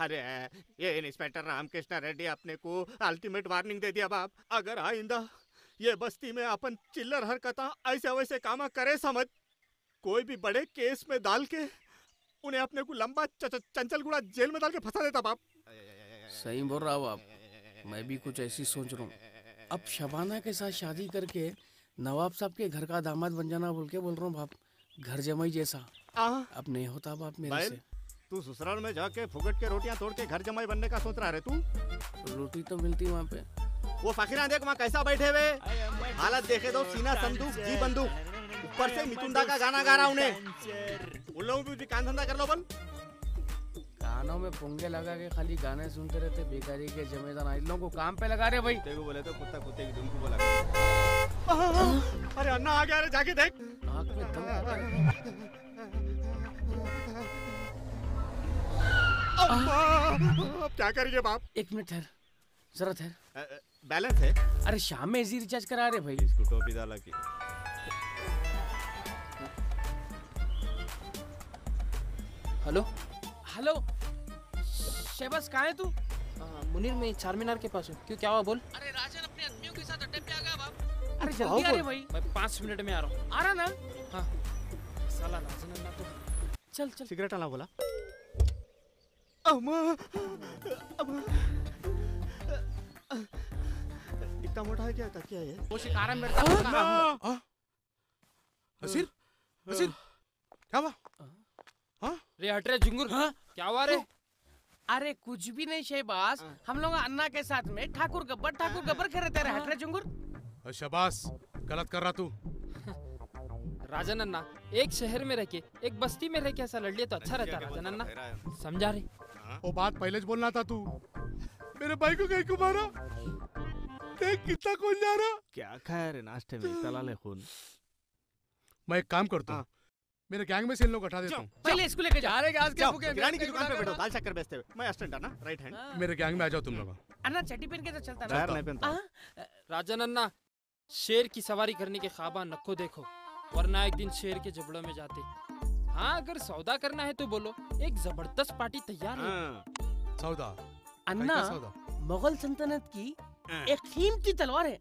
अरे ये इंस्पेक्टर रामकृष्ण रेड्डी अपने को अल्टीमेट वार्निंग दे दिया बाप। अगर आइंदा ये बस्ती में अपन चिल्लर हरकता ऐसे वैसे कामा करे समझ। कोई भी बड़े केस में डाल के उन्हें अपने को लंबा च- च- चंचलगुड़ा जेल में डाल के फंसा देता बाप। सही बोल रहा हो आप। मैं भी कुछ ऐसी सोच रहा हूँ। अब शबाना के साथ शादी करके नवाब साहब के घर का दामाद बन जाना बोल के बोल रहा हूँ बाप। घर जमाई जैसा। अब नहीं होता बाप मेरे से। तू ससुराल में जाके फुगट के रोटियाँ तोड़ के घर जमाई बनने का सोच रहा है तू? रोटी तो मिलती वहाँ पे। वो फकीरा देख वहाँ कैसा बैठे हुए। हालत देखे दो सीना संदूक जी बंदूक। ऊपर से मितुंदा का गाना गा रहा उन्हें। उन लोगों भी कान धंधा कर लो बल कानों में पोंगे लगा के खाली गाने सुनते रहते बेकारी के जमेदार। इन लोगों को काम पे लगा रहे भाई? तेरे बोले तो कुत्ता कुत्ते की धुन को बोला अरे अन्ना आ गया रे जाके देख। नाक में दम है। अब क्या करिए बाप? एक मिनट ठहर जरा ठहर। बैलेंस है? अरे शाम में इजी रिचार्ज करा रहे भाई। इसको टोपी डाला की। हेलो? हेलो? शहबाज कहाँ है तू? मुनीर मैं चार मीनार के पास हूँ। क्यों क्या हुआ बोल? अरे राजन अपने आदमियों के साथ अड्डे पे आ गया बाप। अरे जल्दी आ रे भाई। मैं पाँच मिनट में आ रहा हूँ। आ रहा ना? हाँ। साला राजन अन्ना तो चल चल। सिगरेट आला बोला। अम्मा। अम्मा। इतना मोटा है क्या? तकिया है? वो शिकारा मेरे को कहा हसीर हसीर क्या हुआ? रे हट रे झुंगुर। क्या हुआ रे? अरे कुछ भी नहीं शहबाज। हम लोग अन्ना के साथ में ठाकुर गब्बर ठाकुर गब्बर खेल रहे हट रहे चुंगुर अरे शाबाश गलत कर रहा तू। राजन अन्ना एक शहर में रह के एक बस्ती में रह के ऐसा लड़ लिया तो अच्छा रहता राजन अन्ना। समझा रे वो बात पहले ज बोलना था तू। मेरे भाई को कहीं को मारा देख कितना कौन जा रहा। क्या खाया रे नाश्ते में? तला ले खून। मैं एक काम करता हूँ। मेरे गैंग में से इन लोग हटा देता हूँ। पहले इसको लेके जा रहे आज जाओ किराने की दुकान पे बैठो दाल शक्कर बेचते हुए। मैं असिस्टेंट है ना राइट हैंड मेरे गैंग में आ जाओ तुम लोग। अन्ना चड्डी पहन के तो चलता ना? नहीं पहनता। हाँ? राजन अन्ना शेर की सवारी करने के खाबा नक्को देखो वरना एक दिन शेर के जबड़ों में जाते। हाँ अगर सौदा करना है तो बोलो। एक ज़बरदस्त पार्टी तैयार है। हाँ, सौदा? अन्ना सौदा? मुगल सल्तनत की हाँ, एक कीमती तलवार है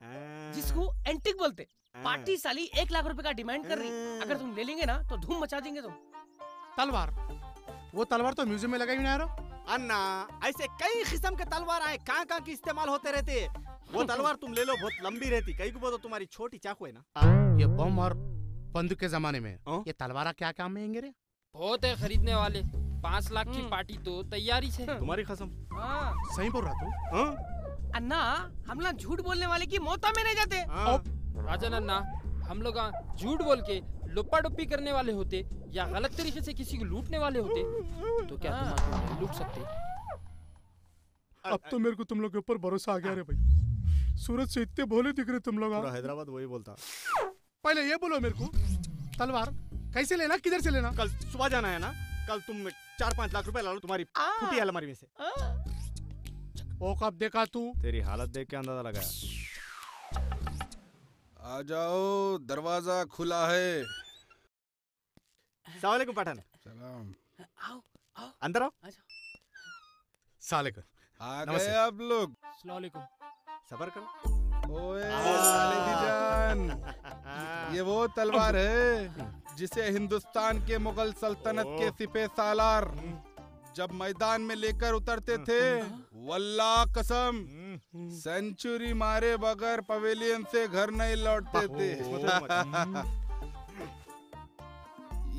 हाँ, जिसको एंटिक बोलते हाँ। पार्टी साली एक लाख रुपए का डिमांड कर रही। अगर तुम ले लेंगे ना तो धूम मचा देंगे तुम। तलवार? वो तलवार तो म्यूज़ियम में लगा ही नहीं अन्ना ऐसे कई किस्म के तलवार आए कहाँ कहाँ की इस्तेमाल होते रहते वो तलवार तुम ले लो बहुत लंबी रहती। कई को तो तुम्हारी छोटी चाकू है ना। ये बम और बंदूक के जमाने में। हाँ? ये तलवारा क्या काम में आएँगे रे? बहुत है खरीदने वाले। पाँच लाख की हम्म। पार्टी तो तैयारी से। तुम्हारी कसम। हाँ। सही बोल रहा तू। हाँ? अन्ना हम लोग झूठ बोलने वाले की मौता में नहीं जाते? राजन अन्ना हम लोग झूठ बोल के लुप्पा डुप्पी करने वाले होते या गलत तरीके से किसी को लूटने वाले होते तो क्या तुम नहीं लूट सकते? अब तो मेरे को तुम लोग के ऊपर भरोसा आ गया रे भाई। सूरज से इतने भोले दिख रहे तुम लोग हाँ? हैदराबाद वही बोलता। पहले ये बोलो मेरे को। तलवार कैसे लेना किधर से लेना? कल सुबह जाना है ना कल तुम चार पाँच लाख रुपए ला लो तुम्हारी आ, फूटी है अलमारी में से। ओ कब देखा तू? तेरी हालत देख के अंदाज़ा लगाया। आ जाओ दरवाज़ा खुला है। सलामकुम पठान। सलाम। आओ आओ। अंदर आओ। साले का आ गए आप लोग। सलामकुम सबर करो। ओए जान। ये वो तलवार है जिसे हिंदुस्तान के मुगल सल्तनत के। सिपे सालार जब मैदान में लेकर उतरते थे वल्ला कसम सेंचुरी मारे बगैर पवेलियन से घर नहीं लौटते थे।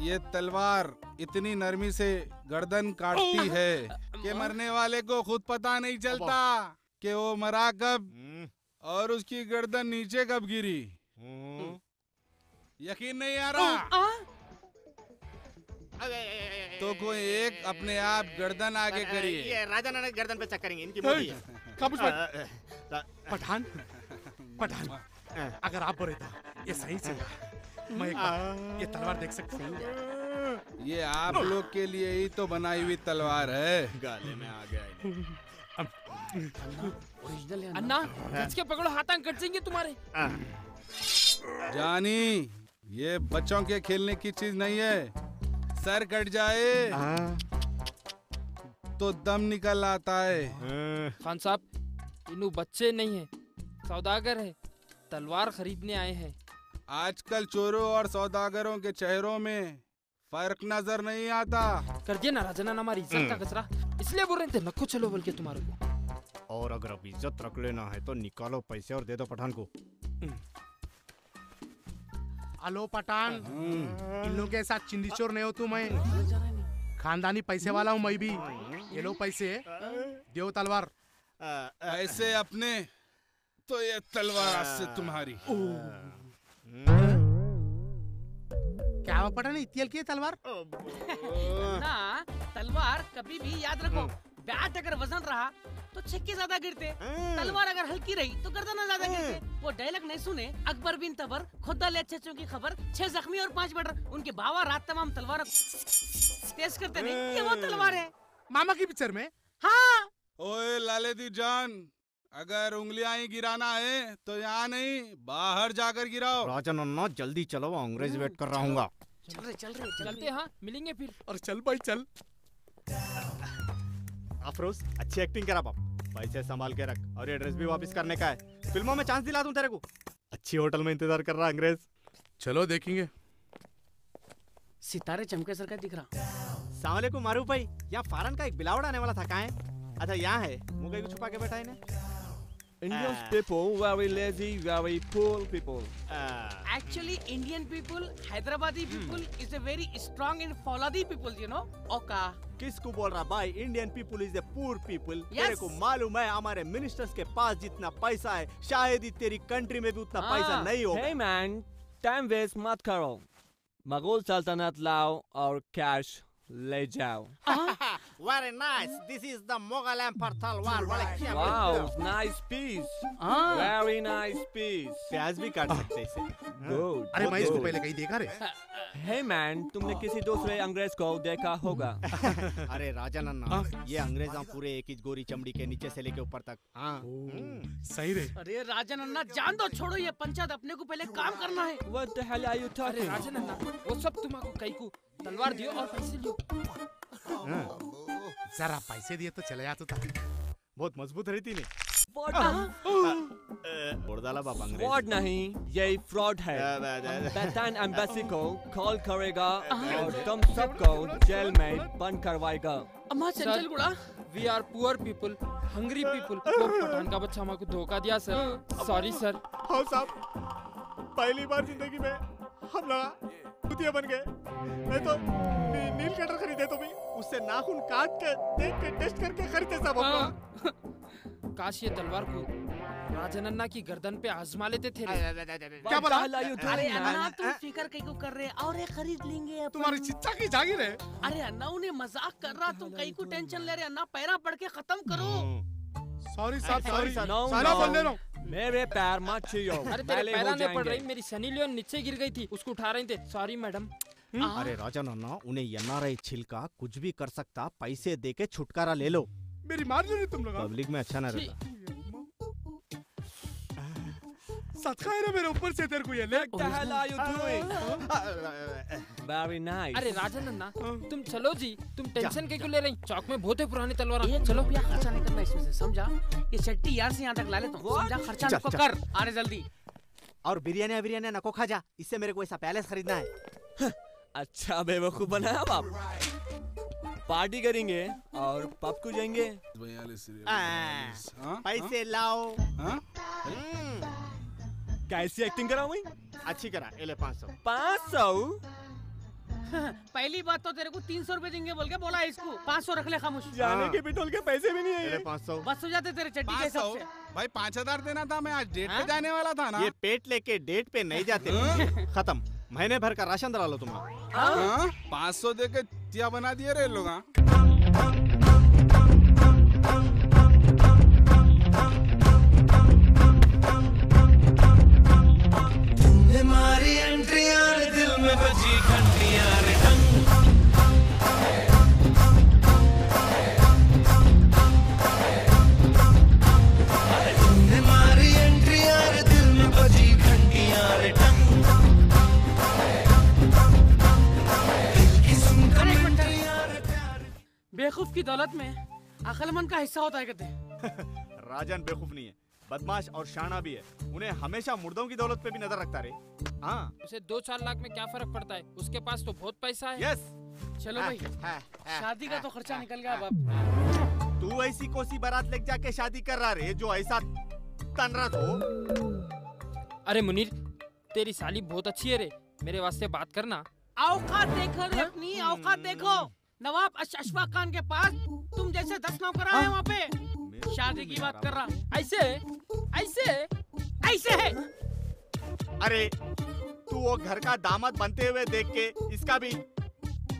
ये तलवार इतनी नरमी से गर्दन काटती है कि मरने वाले को खुद पता नहीं चलता कि वो मरा कब। और उसकी गर्दन नीचे कब गिरी? यकीन नहीं आ रहा। आ, तो कोई एक अपने आप गर्दन आगे करिए। ये राजा नानक गर्दन पे चेक करेंगे इनकी मोटी है। कब पठान पठान अगर आप बोले था ये सही से मैं एक बार ये तलवार देख सकता हूँ। ये आप लोग के लिए ही तो बनाई हुई तलवार है। गाले में आ गया है अन्ना खींच के पकड़ो हाथां कट जाएँगे तुम्हारे। जानी ये बच्चों के खेलने की चीज़ नहीं है। सर कट जाए हाँ, तो दम निकल आता है हाँ, खान साहब इनू बच्चे नहीं है सौदागर है तलवार खरीदने आए हैं। आजकल चोरों और सौदागरों के चेहरों में फ़र्क नज़र नहीं आता। कर दिया ना राजना हमारी इज़्ज़त का कचरा। इसलिए बोल रहे थे नखो चलो बोल के तुम्हारे को। और अगर अब इज़्ज़त रख लेना है तो निकालो पैसे और दे दो पठान को। हेलो पठान इन लोगों के साथ चिंदी चोर नहीं हो तू मैं। खानदानी पैसे वाला हूँ मैं भी। ये लो पैसे। देव तलवार। ऐसे अपने तो ये तलवार आज से तुम्हारी। क्या हुआ पठान इतियल की तलवार? ना तलवार कभी भी याद रखो बैट अगर वज़न रहा तो छक्के ज़्यादा गिरते। तलवार अगर हल्की रही तो गर्दन ज़्यादा गिरते। वो डायलॉग नहीं सुने अकबर बिन तबर खुदा ले अच्छे की खबर छह जख्मी और पाँच मर्डर उनके बाबा रात तमाम तलवार तेज करते नहीं। ये वो तलवार है। मामा की पिक्चर में? हाँ। ओए लाले दी जान अगर उंगलियाँ ही गिराना है तो यहाँ नहीं बाहर जाकर गिराओ। राजन अन्ना जल्दी चलो अंग्रेज़ वेट कर रहा हूँ चल रहे चल रहे चलते हाँ मिलेंगे फिर। और चल भाई चल। अफरोज अच्छी एक्टिंग करा बाप। पैसे संभाल के रख और ये ड्रेस भी वापस करने का है। फ़िल्मों में चांस दिला दूँ तेरे को। अच्छी होटल में इंतज़ार कर रहा अंग्रेज़। चलो देखेंगे। सितारे चमके सर का दिख रहा। सामने को मारू भाई। यहाँ फारन का एक बिलावड़ आने वाला था कहाँ है? अच्छा यहाँ है। मुँह को छुपा के बैठा है इन्हें। Indian Ah. people very lazy, very poor people. Uh, Actually, Indian people, Hyderabadi people is a very strong and Fauladi people, you know. Okay. किसको बोल रहा भाई Indian people is the poor people Yes. तेरे को मालूम है हमारे ministers के पास जितना पैसा है शायद ही तेरी कंट्री में भी उतना पैसा हाँ, नहीं होगा Hey man, time waste मत करो मुगल सल्तनत लाओ और कैश ले जाओ। Very nice this is the Mughal empire तलवार वाले क्या Wow, nice piece. हाँ. Very nice piece. प्याज भी काट सकते हैं इसे। Good. अरे मैं इसको पहले कहीं देखा रे। Hey man, तुमने किसी दूसरे अंग्रेज़ को देखा होगा। अरे राजा नन्ना ये अंग्रेजा पूरे एक ही गोरी चमड़ी के नीचे से लेके ऊपर तक। हाँ। हम्म। सही रे। अरे राजा नन्ना जान दो छोड़ो ये पंचायत। अपने को पहले काम करना है। What the hell are you talking? राजन अन्ना वो सब तुम्हारा कई को तलवार दियो और पैसे लियो। जरा पैसे दिए तो चले जाता था बहुत मज़बूत बाप अंग्रेज़। Fraud नहीं, ये fraud है। अ, बैटान एम्बेसी को कॉल करेगा और तुम सबको जेल में बंद करवाएगा। अम्मा Chanchalguda. We are poor people hungry people Pathan का बच्चा हमको धोखा दिया सर सॉरी सर हाँ साहब। पहली बार ज़िंदगी में हम लोग कुतिया बन गए। नहीं तो नी, नील कटर खरीदे तो भी। उससे नाखून काट के देख के टेस्ट करके खरीदे सब हाँ। काश ये तलवार को राजन अन्ना की गर्दन पे आजमा लेते थे रे। क्या बोला? अरे अन्ना तुम फिकर कहीं को कर रहे और ये खरीद लेंगे अपन। तुम्हारी चिच्चा की जागीर है। अरे अन्ना उन्हें मज़ाक कर रहा तुम कहीं को टेंशन ले रहे अन्ना पैरा पड़ के खत्म करो। सॉरी साहब सॉरी सारा बोल ले. रहा हूँ। मेरे पैर मत छुओ अरे तेरे हो नहीं पड़ रही मेरी सनी लियोन नीचे गिर गई थी उसको उठा रहे थे। सॉरी मैडम अरे राजा नन्ना उन्हें एनआरआई छिलका कुछ भी कर सकता पैसे दे के छुटकारा ले लो। मेरी मार ले रही तुम लोग हाँ? पब्लिक में अच्छा ना रहता। सदका है ना मेरे ऊपर से तेरे को ये ले the hell are you doing? Very nice. अरे राजन अन्ना तुम चलो जी तुम टेंशन क्यों ले रही? चौक में बहुत है पुरानी तलवार चलो रुपया खर्चा नहीं करना इसमें से समझा? ये चट्टी यार से यहाँ तक ला ले तुम समझा? खर्चा नको कर। अरे जल्दी। और बिरयानी बिरयानी नको खा जा। इससे मेरे को ऐसा पैलेस खरीदना है। अच्छा बेवकूफ़ बनाया बाप पार्टी करेंगे और पब को जाएँगे हाँ? पैसे लाओ। हाँ? हम्म, कैसी एक्टिंग करा हुई अच्छी करा ये ले पाँच सौ। पाँच सौ? पहली बात तो तेरे को तीन सौ रूपए देंगे बोल के बोला है इसको। पाँच सौ रख ले खामोश। जाने हाँ। के पेट्रोल के पैसे भी नहीं ये। है पाँच सौ। बस हो जाते तेरे चट्टी के पाँच सौ? हिसाब से। भाई पाँच हज़ार देना था मैं आज डेट पे हाँ? जाने वाला था ना। ये पेट लेके डेट पे नहीं जाते। खत्म। महीने भर का राशन डला लो तुम्हारा। हाँ? पाँच सौ दे के बना दिए रे लोग बेवकूफ़ की दौलत में अक्लमंद का हिस्सा होता है कहते राजन बेवकूफ़ नहीं है बदमाश और शाना भी है। उन्हें हमेशा मुर्दों की दौलत पे भी नज़र रखता रहे हाँ। उसे दो चार लाख में क्या फ़र्क पड़ता है? उसके पास तो बहुत पैसा है। यस चलो भाई हाँ, शादी का तो खर्चा निकल गया बाप तू ऐसी कोसी बारात लेके जाके शादी कर रहा रे जो ऐसा तनरत हो। अरे मुनीर तेरी साली बहुत अच्छी है रे। मेरे वास्ते बात करना। औकात देखो रे अपनी औकात देखो। नवाब अश- अशफाक खान के पास तुम जैसे दस नौकर आए वहाँ पे। शादी की बात कर रहा ऐसे ऐसे ऐसे है। अरे तू वो घर का दामाद बनते हुए देख के इसका भी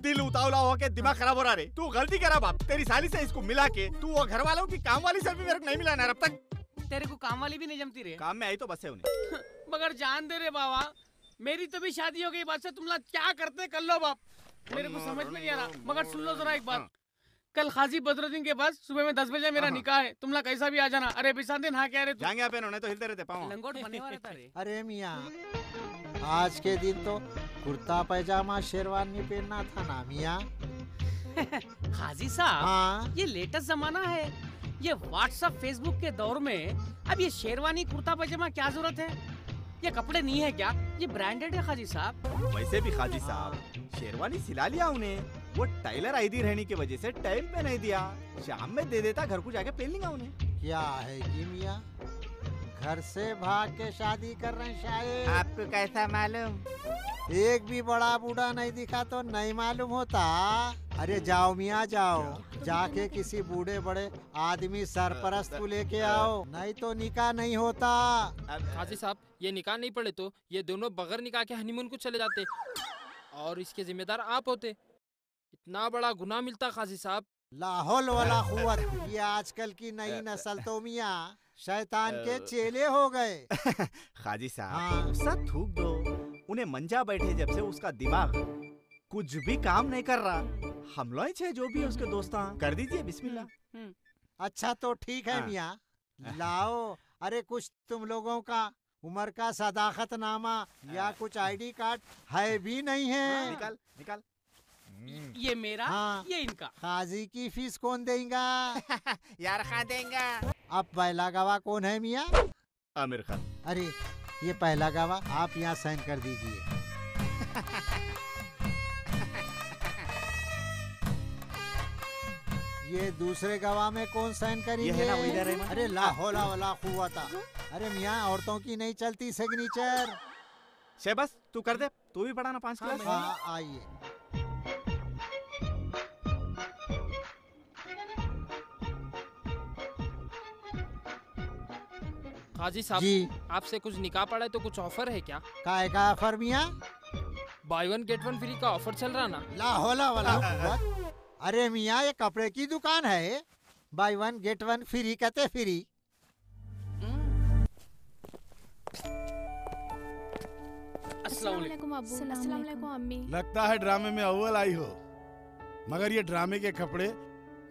दिल उतावला होके दिमाग खराब हो रहा रे। तू गलती करा बाप तेरी साली से इसको मिला के तू वो घर वालों की काम वाली से भी मेरे को नहीं मिला ना अब तक। तेरे को काम वाली भी नहीं जमती रे। काम में आई तो बस है उन्हें। मगर जान दे रे बाबा मेरी तो भी शादी हो गई बात से तुम लोग क्या करते कर लो बाप। मेरे को समझ में नहीं आ रहा। मगर सुन लो जरा एक बात। कल खाजी बदरुद्दीन के पास सुबह में दस बजे मेरा हाँ। निकाह है। तुम लोग कैसा भी आ जाना। अरे बिसान दिन हाँ क्या रे तू? जाएँगे आप तो हिलते रहते पाओ लंगोट बने वाला था रे। अरे मियाँ आज के दिन तो कुर्ता पैजामा शेरवानी पहनना था ना मियाँ। खाजी साहब हाँ। ये लेटेस्ट जमाना है। ये व्हाट्सएप फेसबुक के दौर में अब ये शेरवानी कुर्ता पैजामा क्या ज़रूरत है? ये कपड़े नहीं है क्या? ये ब्रांडेड है खाजी साहब। वैसे भी खाजी साहब शेरवानी सिला लिया उन्हें। वो टाइलर आई दी रहने की वजह से टाइम पे नहीं दिया। शाम में दे देता घर को जाके पहन लिया उन्हें। क्या है ये मियाँ? घर से भाग के शादी कर रहे हैं शायद। आपको कैसा मालूम? एक भी बड़ा बूढ़ा नहीं दिखा तो नहीं मालूम होता। अरे जाओ मियाँ जाओ। जाके किसी बूढ़े बड़े आदमी सरपरस्त को लेके आओ। नहीं तो निकाह नहीं होता। खाजी साहब ये निकाह नहीं पड़े तो ये दोनों बगैर निकाह के हनीमून को चले जाते। और इसके जिम्मेदार आप होते। इतना बड़ा गुनाह मिलता खाजी साहब। लाहौल वाला कुवत ये आजकल की नई नस्ल तो मियाँ। शैतान के चेले हो गए। खाजी साहब हाँ। गुस्सा थूक दो। उन्हें मंजा बैठे जब से उसका दिमाग कुछ भी काम नहीं कर रहा। हम लोग छे जो भी है उसके दोस्त। कर दीजिए बिस्मिल्लाह। अच्छा तो ठीक है हाँ। मियाँ। लाओ। अरे कुछ तुम लोगों का उम्र का सदाकत नामा या कुछ आईडी कार्ड है भी नहीं है निकाल निकाल। ये मेरा हाँ। ये इनका। काजी की फ़ीस कौन देगा? यार खा देंगे। अब पहला गवाह कौन है मियाँ? आमिर खान। अरे ये पहला गवाह आप यहाँ साइन कर दीजिए। ये दूसरे गवाह में कौन साइन ये करेंगे है ना वो इधर है अरे लाहौला वाला कुव्वता अरे मियाँ औरतों की नहीं चलती सिग्नेचर। शेबस तू कर दे। तू भी पढ़ाना पाँच क्लास। हाँ आइए। खाजी साहब जी। आपसे कुछ निकाह पड़ा है तो कुछ ऑफ़र है क्या? काय का ऑफ़र मियाँ? Buy one get one free का ऑफ़र चल रहा ना? लाहौला वाला अरे मियाँ ये कपड़े की दुकान है buy one get one free कहते फ्री अस्सलाम वालेकुम। अस्सलाम वालेकुम अम्मी। लगता है ड्रामे में अव्वल आई हो। मगर ये ड्रामे के कपड़े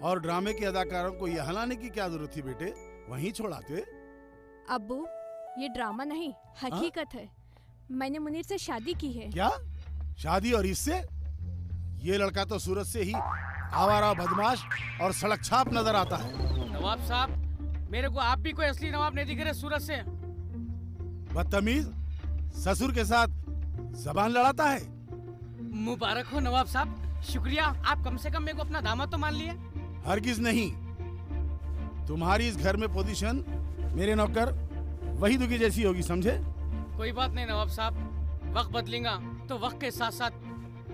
और ड्रामे के अदाकारों को यहाँ लाने की क्या ज़रूरत थी बेटे? वहीं छोड़ाते। अब्बू ये ड्रामा नहीं हकीकत है। मैंने मुनीर से शादी की है। क्या? शादी और इससे? ये लड़का तो सूरत से ही आवारा बदमाश और सड़क छाप नज़र आता है। नवाब साहब मेरे को आप भी कोई असली नवाब नहीं दिख रहे सूरत से। बदतमीज ससुर के साथ जबान लड़ाता है। मुबारक हो नवाब साहब शुक्रिया। आप कम से कम मेरे को अपना दामाद तो मान लिए। हरगिज नहीं। तुम्हारी इस घर में पोजीशन मेरे नौकर वही दुखी जैसी होगी समझे? कोई बात नहीं नवाब साहब। वक्त बदलेगा तो वक्त के साथ साथ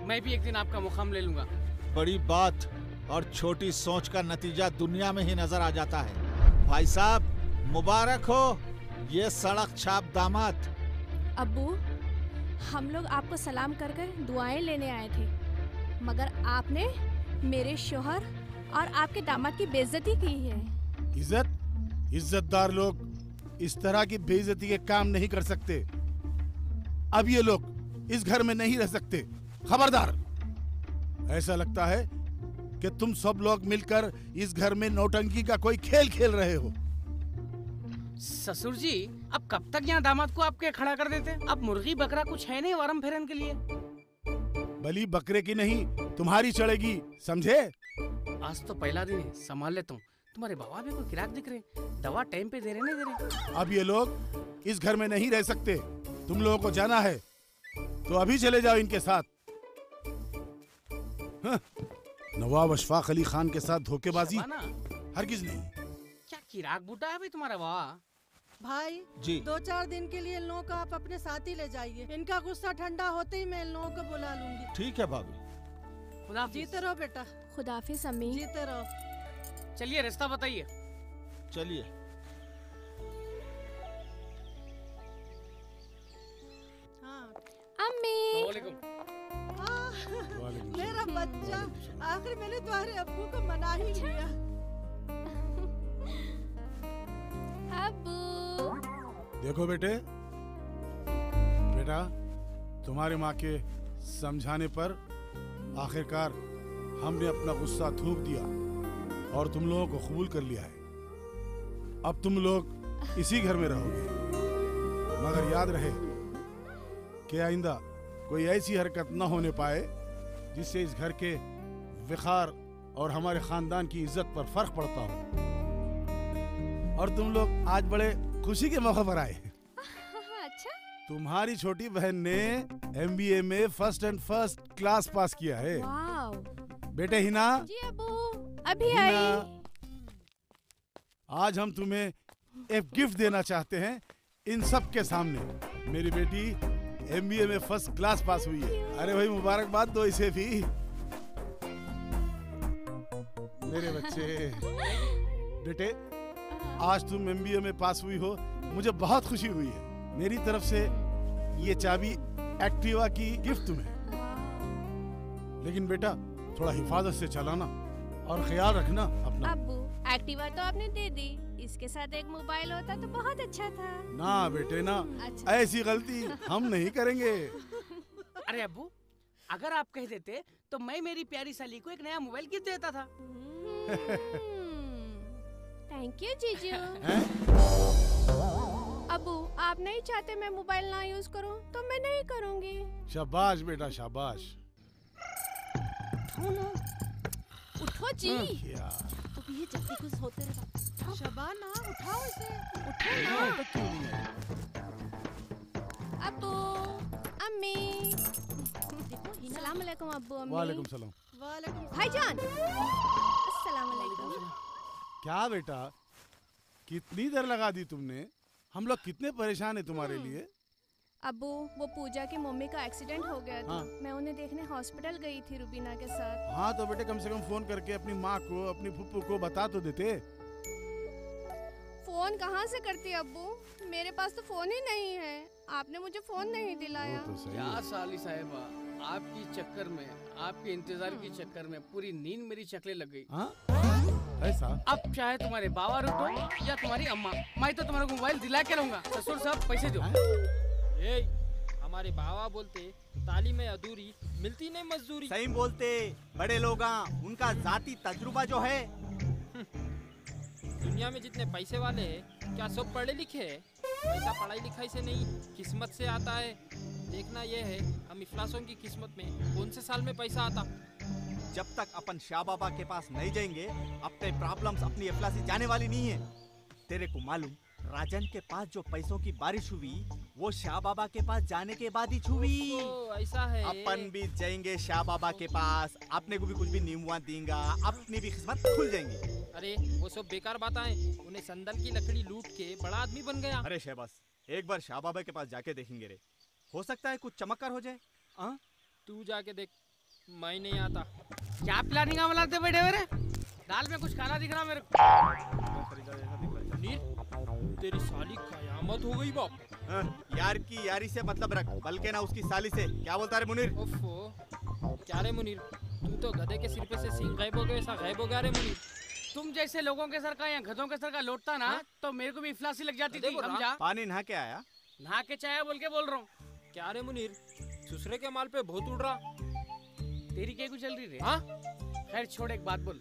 मैं भी एक दिन आपका मुकाम ले लूँगा। बड़ी बात और छोटी सोच का नतीजा दुनिया में ही नज़र आ जाता है। भाई साहब मुबारक हो ये सड़क छाप दामाद। अबू हम लोग आपको सलाम कर कर दुआएँ लेने आए थे। मगर आपने मेरे शोहर और आपके दामाद की बेइज्जती की है। इज़्ज़त? इज्जतदार लोग इस तरह की बेइज्जती के काम नहीं कर सकते। अब ये लोग इस घर में नहीं रह सकते। खबरदार। ऐसा लगता है कि तुम सब लोग मिलकर इस घर में नौटंकी का कोई खेल खेल रहे हो। ससुर जी अब कब तक यहाँ दामाद को आपके खड़ा कर देते अब मुर्गी बकरा कुछ है नहीं वारम फेरन के लिए। बली बकरे की नहीं तुम्हारी चढ़ेगी समझे? आज तो पहला दिन है संभाल लेता हूँ। तुम्हारे बाबा भी कोई किराक दिख रहे दवा टाइम पे दे रहे नहीं दे रहे अब ये लोग इस घर में नहीं रह सकते। तुम लोगों को जाना है। तो अभी चले जाओ इनके साथ। हाँ, नवाब अशफाक अली खान के साथ धोखेबाजी। शबाना। हरगिज नहीं। क्या किराक बूटा है भाई तुम्हारा वाह भाई जी। दो चार दिन के लिए इन लोगों को आप अपने साथ ही ले जाइए। इनका गुस्सा ठंडा होते ही मैं इन लोगों को बुला लूँगी। ठीक है भाभी खुदा जीते रहो बेटा। खुदाफिज अम्मी जीते रहो। चलिए रास्ता बताइए। चलिए। हाँ। अम्मी। मेरा बच्चा आखिर मैंने तुम्हारे अब्बू को मना ही लिया। अब्बू। देखो बेटे बेटा तुम्हारी माँ के समझाने पर आखिरकार हमने अपना गुस्सा थूक दिया। और तुम लोगों को कबूल कर लिया है। अब तुम लोग इसी घर में रहोगे। मगर याद रहे कि आइंदा कोई ऐसी हरकत न होने पाए जिससे इस घर के विखार और हमारे खानदान की इज़्ज़त पर फ़र्क पड़ता हो। और तुम लोग आज बड़े खुशी के मौके पर आए अच्छा। तुम्हारी छोटी बहन ने एमबीए में first and first class pass किया है। बेटे हिना अभी आई। आज हम तुम्हें एक गिफ्ट देना चाहते हैं इन सब के सामने। मेरी बेटी एमबीए में फ़र्स्ट क्लास पास हुई है। अरे भाई मुबारकबाद दो इसे भी। मेरे बच्चे बेटे आज तुम एमबीए में पास हुई हो। मुझे बहुत खुशी हुई है। मेरी तरफ़ से ये चाबी एक्टिवा की गिफ्ट तुम्हें लेकिन बेटा थोड़ा हिफाजत से चलाना। और ख्याल रखना अपना। अब्बू एक्टिवा तो आपने दे दी। इसके साथ एक मोबाइल होता तो बहुत अच्छा था। ना बेटे ना। अच्छा। ऐसी गलती हम नहीं करेंगे। अरे अब्बू अगर आप कह देते तो मैं मेरी प्यारी साली को एक नया मोबाइल गिफ्ट देता था। थैंक यू जीजू? अबू आप नहीं चाहते मैं मोबाइल ना यूज़ करूँ? तो मैं नहीं करूँगी। शाबाश बेटा शाबाश। उठो जी क्या तो ये जल्दी कुछ होते रहा शबाना उठाओ इसे उठो ना अब्बू अम्मी सलाम अलैकुम अब्बू अम्मी वालेकुम सलाम वालेकुम भाईजान अस्सलाम वालेकुम क्या बेटा कितनी देर लगा दी तुमने हम लोग कितने परेशान है तुम्हारे लिए अब्बू वो पूजा की मम्मी का एक्सीडेंट हो गया था। हाँ। मैं उन्हें देखने हॉस्पिटल गई थी रुबीना के साथ। हाँ तो बेटे कम से कम फ़ोन करके अपनी माँ को अपनी फुप्पू को बता तो देते। फ़ोन कहाँ से करती अबू मेरे पास तो फ़ोन ही नहीं है। आपने मुझे फ़ोन नहीं दिलाया। तो क्या साली साहिबा आपकी चक्कर में आपके इंतज़ार की चक्कर में पूरी नींद मेरी चकले लग गई। हाँ? ऐसा? अब चाहे तुम्हारे बाबा रुको या तुम्हारी अम्मा मैं तो तुम्हारा मोबाइल दिला के रहूँगा। ससुर साहब पैसे दो। ए हमारे बाबा बोलते तालीम अधूरी मिलती नहीं मजदूरी. सही बोलते बड़े लोग उनका जाती तजुर्बा जो है। दुनिया में जितने पैसे वाले हैं क्या सब पढ़े लिखे हैं? पैसा पढ़ाई लिखाई से नहीं किस्मत से आता है। देखना यह है हम इफ्लासों की किस्मत में कौन से साल में पैसा आता? जब तक अपन शाह बाबा के पास नहीं जाएँगे अपने प्रॉब्लम्स अपनी अफलासी जाने वाली नहीं है। तेरे को मालूम राजन के पास जो पैसों की बारिश हुई वो शाह बाबा के पास जाने के बाद ही छुई। ऐसा है। अपन भी जाएँगे शाह बाबा के पास। अपने को भी कुछ भी नीमुआ देंगे अपनी भी किस्मत खुल जाएँगी। अरे वो सब बेकार बात है उन्हें संदल की लकड़ी लूट के बड़ा आदमी बन गया। अरे शहबाज एक बार शाह बाबा के पास जाके देखेंगे रे। हो सकता है कुछ चमत्कार हो जाए हाँ? तू जाके देख मैं नहीं आता। क्या प्लानिंग बनाते बैठे रे? दाल में कुछ खाना दिख रहा मेरे को। मुनीर तेरी साली कयामत हो गई बाप। हाँ, यार की यारी से मतलब रख बल्कि ना उसकी साली से। क्या बोलता रे मुनीर? ओफो क्या रे मुनीर? तू तो गधे के सिर पे से सिंह गायब हो गए ऐसा गायब हो गया रे मुनीर। तुम जैसे लोगों के सर का या गधों के सर का लौटता ना तो मेरे को भी इफलासी लग जाती थी। समझा? पानी नहा के आया? नहा के चाया बोल के बोल रहा हूँ। क्या रे मुनीर? दूसरे के माल पे बहुत उड़ रहा। तेरी क्या कुछ चल रही रे? हाँ? खैर छोड़ एक बात बोल।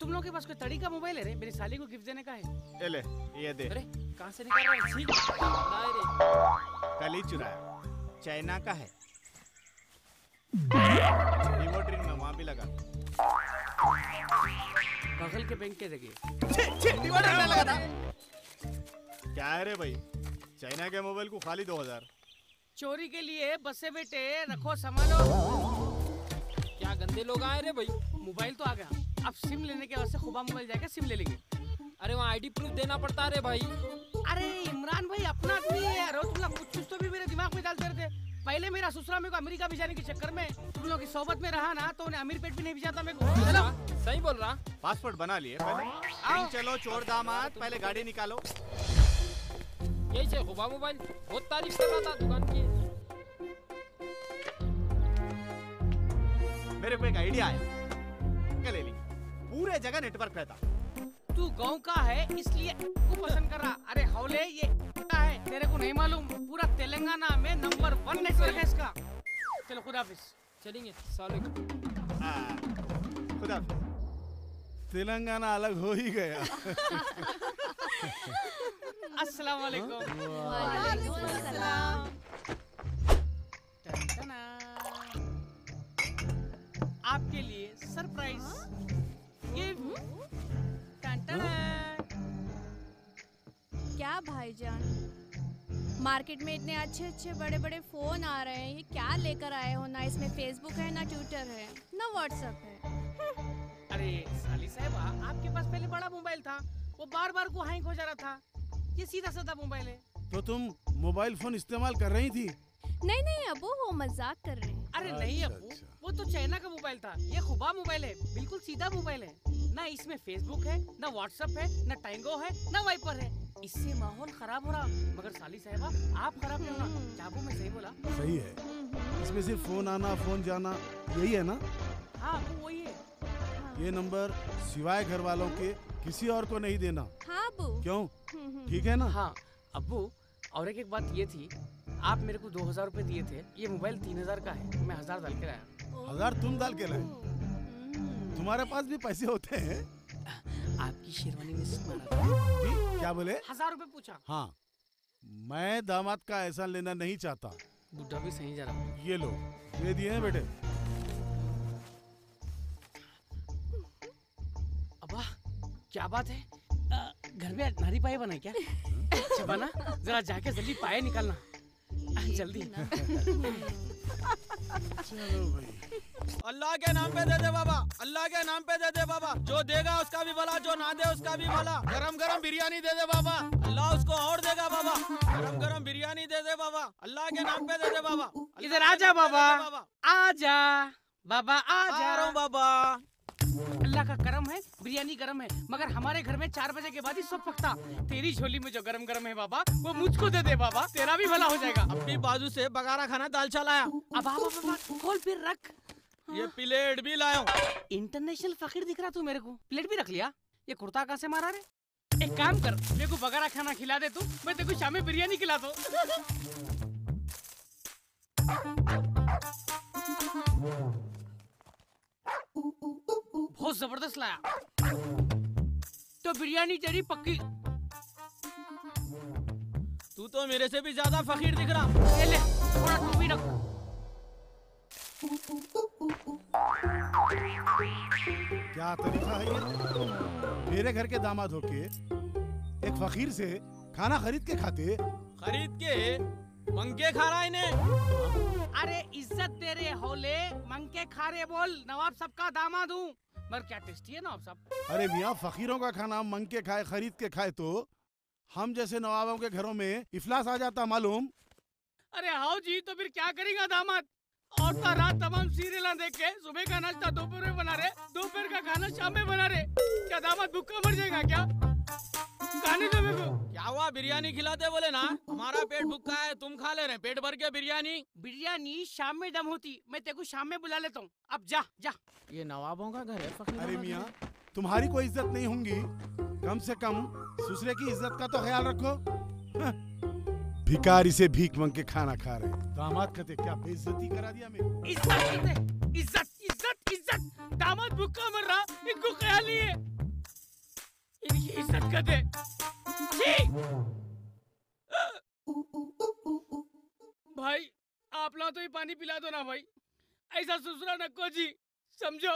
तुम लोग के पास कोई तड़ी का मोबाइल है रे? मेरी साली को गिफ्ट देने का है। ए ले ये दे। अरे कहाँ से निकाल रहा है? छी, रे। कल ही चुराया। चाइना का है। रिमोट रिंग में वहाँ भी लगा। बगल के बैंक के जगह। क्या है रे भाई? चाइना के मोबाइल को खाली दो हज़ार। चोरी के लिए बसे बेटे रखो संभालो क्या गंदे लोग आए रे भाई? मोबाइल तो आ गया। अब सिम लेने के वास्ते खुबा मोबाइल जाएगा सिम ले लेंगे। अरे वहाँ आईडी प्रूफ देना पड़ता है रे भाई। अरे इमरान भाई अपना आदमी है। यार रोज मतलब कुछ कुछ तो भी मेरे दिमाग में डालते रहते पहले मेरा ससुरा मेरे को अमेरिका भेजाने के चक्कर में तुम लोग की सोबत में रहा ना तो उन्हें अमीर पेट भी नहीं भेजाता मेरे को। चलो। सही बोल रहा। पासपोर्ट बना लिए पहले। आओ। चलो चोर दामाद पहले गाड़ी निकालो। यही से खुबा मोबाइल। बहुत तारीफ़ कर रहा था दुकान की। मेरे को एक आइडिया आया पूरे जगह नेटवर्क रहता। तू गाँव का है इसलिए तू पसंद कर रहा। अरे हौले ये का है? तेरे को नहीं मालूम। पूरा तेलंगाना में नंबर वन नेटवर्क है इसका। चलो खुदा चलेंगे साले खुदा तेलंगाना अलग हो ही गया। अस्सलाम वालेकुम वालेकुम अस्सलाम। आपके लिए सरप्राइज़ गिफ्ट। क्या भाईजान? मार्केट में इतने अच्छे अच्छे बड़े बड़े फ़ोन आ रहे हैं। ये क्या लेकर आए हो? ना इसमें फेसबुक है ना ट्विटर है ना व्हाट्सएप है। अरे साली साहबा आपके पास पहले बड़ा मोबाइल था। वो बार बार को हैंग हो जा रहा था। ये सीधा साधा मोबाइल है। तो तुम मोबाइल फ़ोन इस्तेमाल कर रही थी? नहीं नहीं अबू वो मज़ाक कर रहे हैं। अरे नहीं अबू। वो तो चाइना का मोबाइल था। ये खुबा मोबाइल है बिल्कुल सीधा मोबाइल है। ना इसमें फेसबुक है ना व्हाट्सएप है ना टैंगो है ना वाइपर है। इससे माहौल खराब हो रहा। मगर साली साहबा आप खराब नहीं होना चाबू में सही बोला? सही है। इसमें सिर्फ़ फ़ोन आना फ़ोन जाना यही है ना? हाँ अबू वही है। ये नंबर सिवाय घर वालों के किसी और को नहीं देना। हाँ अबू। क्यों? ठीक है ना? हाँ अब्बू और एक एक बात ये थी। आप मेरे को दो हज़ार रूपए दिए थे। ये मोबाइल तीन हज़ार का है। मैं हज़ार डाल के लाया। हज़ार तुम डाल के लाए। तुम्हारे पास भी पैसे होते हैं? आपकी शेरवानी में जी, क्या बोले? हज़ार रूपए पूछा। हाँ मैं दामाद का ऐसा लेना नहीं चाहता। बुढ़ा भी सही जा रहा ये लो ये दिए हैं बेटे। अब्बा क्या बात है? घर में नारी पाए बनाए क्या? अच्छा बना जरा जाके जल्दी पाए निकालना। जल्दी। चलो भाई। अल्लाह के नाम पे दे दे बाबा अल्लाह के नाम पे दे दे बाबा। जो देगा उसका भी भला जो ना दे उसका भी भला। गरम गरम बिरयानी दे दे बाबा अल्लाह उसको और देगा बाबा। गरम गरम बिरयानी दे दे बाबा अल्लाह के नाम पे दे दे बाबा। इधर आ जा बाबा। आ जा बाबा आ जा रहा हूँ बाबा। अल्लाह का करम है बिरयानी गरम है मगर हमारे घर में चार बजे के बाद ही सब पकता। तेरी झोली में जो गरम गरम है बाबा वो मुझको दे दे बाबा तेरा भी भला हो जाएगा। अपनी बाजू से बगारा खाना दाल चलाया अब बाबा बाबा खोल फिर रख। ये प्लेट भी लाया इंटरनेशनल फकीर दिख रहा तू मेरे को। प्लेट भी रख लिया? ये कुर्ता कहाँ से मारा रे? एक काम कर मेरे को बगारा खाना खिला दे तू मैं तेरे को शाम बिरयानी खिला दो। बहुत ज़बरदस्त लाया। तो बिरयानी तेरी पक्की। तू तो मेरे से भी ज़्यादा फकीर दिख रहा। ये ले थोड़ा तू भी रख। क्या तरीका है ये? मेरे घर के दामाद होके एक फकीर से खाना खरीद के खाते। खरीद के? मंगे खा रहा इन्हें। अरे इज़्ज़त दे रहे होले मंग खा रहे बोल। नवाब सबका दामाद हूँ। मगर क्या टेस्टी है नवाब साहब अरे मियाँ फकीरों का खाना मंग के खाए खरीद के खाए तो हम जैसे नवाबों के घरों में इफलास आ जाता मालूम। अरे हाओ जी तो फिर क्या करेगा दामाद? और तो रात तमाम सीरियल देख। के सुबह का नाश्ता दोपहर में बना रहे दोपहर का खाना शाम में बना रहे क्या दामाद भूखा मर जाएगा क्या? खाने दो मेरे को। क्या हुआ? बिरयानी खिलाते बोले ना? हमारा पेट भूखा है तुम खा ले रहे पेट भर के बिरयानी। बिरयानी शाम में दम होती। मैं तेको शाम में बुला लेता हूँ। अब जा जा। ये नवाबों का घर है अरे मियाँ तुम्हारी कोई इज़्ज़त नहीं होंगी। कम से कम दूसरे की इज़्ज़त का तो ख्याल रखो। भिखारी से भीख मांग के खाना खा रहे दामाद कहते, क्या बेइज्जती करा दिया मेरी इज़्ज़त इज़्ज़त इज़्ज़त इज़्ज़त। दामाद भूखा मर रहा, इनको ख्याल नहीं है इनकी इज़्ज़त दे भाई, आप लोग तो ही पानी पिला दो ना भाई। ऐसा ससुरा नको जी, समझो?